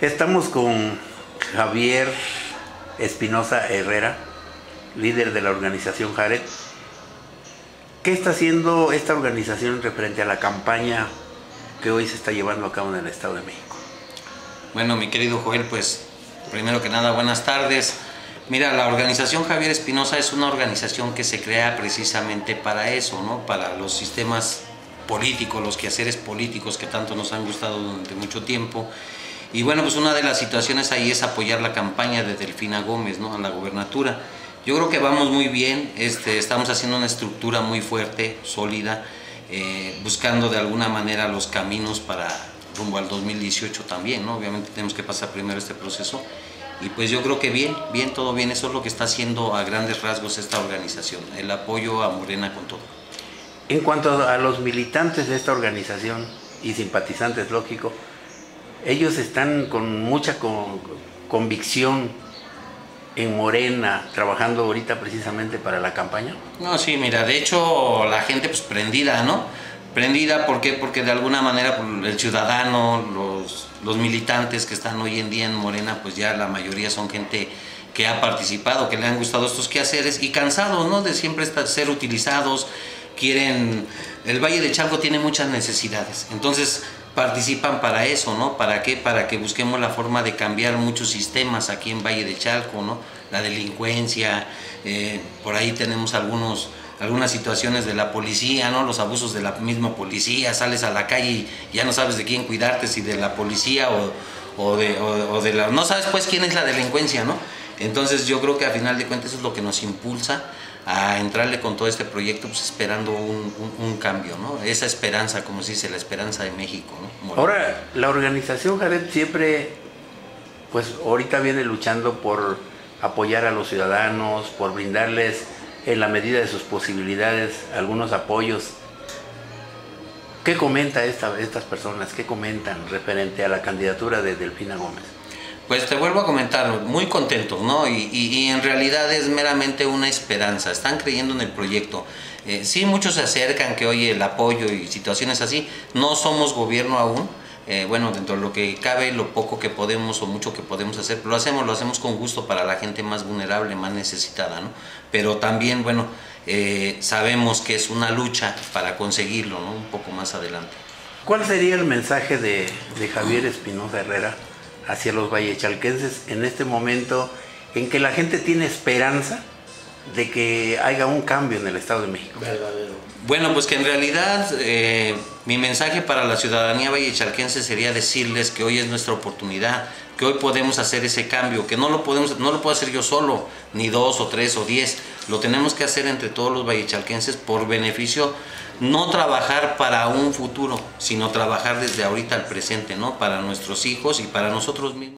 Estamos con Javier Espinosa Herrera, líder de la organización Jared. ¿Qué está haciendo esta organización referente a la campaña que hoy se está llevando a cabo en el Estado de México? Bueno, mi querido Joel, pues primero que nada, buenas tardes. Mira, la organización Javier Espinosa es una organización que se crea precisamente para eso, ¿no? Para los sistemas políticos, los quehaceres políticos que tanto nos han gustado durante mucho tiempo. Y bueno, pues una de las situaciones ahí es apoyar la campaña de Delfina Gómez, ¿no? A la gobernatura. Yo creo que vamos muy bien, este, estamos haciendo una estructura muy fuerte, sólida, eh, buscando de alguna manera los caminos para rumbo al 2018 también, ¿no? Obviamente tenemos que pasar primero este proceso. Y pues yo creo que bien, bien, todo bien, eso es lo que está haciendo a grandes rasgos esta organización, el apoyo a Morena con todo. En cuanto a los militantes de esta organización y simpatizantes, lógico, ellos están con mucha convicción en Morena, trabajando ahorita precisamente para la campaña? No, sí, mira, de hecho la gente pues prendida, ¿no? Prendida, ¿por qué? Porque de alguna manera pues, el ciudadano, los, los militantes que están hoy en día en Morena, pues ya la mayoría son gente que ha participado, que le han gustado estos quehaceres y cansados, ¿no? De siempre estar, ser utilizados, quieren... El Valle de Chalco tiene muchas necesidades, entonces participan para eso, ¿no? ¿Para qué? Para que busquemos la forma de cambiar muchos sistemas aquí en Valle de Chalco, ¿no? La delincuencia, eh, por ahí tenemos algunos algunas situaciones de la policía, ¿no? Los abusos de la misma policía, sales a la calle y ya no sabes de quién cuidarte, si de la policía o, de, o de la... No sabes pues quién es la delincuencia, ¿no? Entonces yo creo que a final de cuentas es lo que nos impulsa a entrarle con todo este proyecto pues esperando un, cambio, ¿no? Esa esperanza, como se dice, la esperanza de México, ¿no? Ahora, la organización Jared siempre, pues ahorita viene luchando por apoyar a los ciudadanos, por brindarles en la medida de sus posibilidades algunos apoyos. ¿Qué comenta esta, estas personas? ¿Qué comentan referente a la candidatura de Delfina Gómez? Pues te vuelvo a comentar, muy contentos, ¿no? Y, en realidad es meramente una esperanza, están creyendo en el proyecto. Eh, sí, muchos se acercan, que oye el apoyo y situaciones así, no somos gobierno aún, eh, bueno, dentro de lo que cabe, lo poco que podemos o mucho que podemos hacer, lo hacemos, lo hacemos con gusto para la gente más vulnerable, más necesitada, ¿no? Pero también, bueno, eh, sabemos que es una lucha para conseguirlo, ¿no? Un poco más adelante. ¿Cuál sería el mensaje de, de Javier Espinosa Herrera? Hacia los vallechalquenses en este momento en que la gente tiene esperanza de que haya un cambio en el Estado de México. Bueno, pues que en realidad eh, mi mensaje para la ciudadanía vallechalquense sería decirles que hoy es nuestra oportunidad, que hoy podemos hacer ese cambio, que no lo podemos, no lo puedo hacer yo solo, ni dos o tres o diez, lo tenemos que hacer entre todos los vallechalquenses por beneficio no trabajar para un futuro, sino trabajar desde ahorita al presente, ¿no? Para nuestros hijos y para nosotros mismos.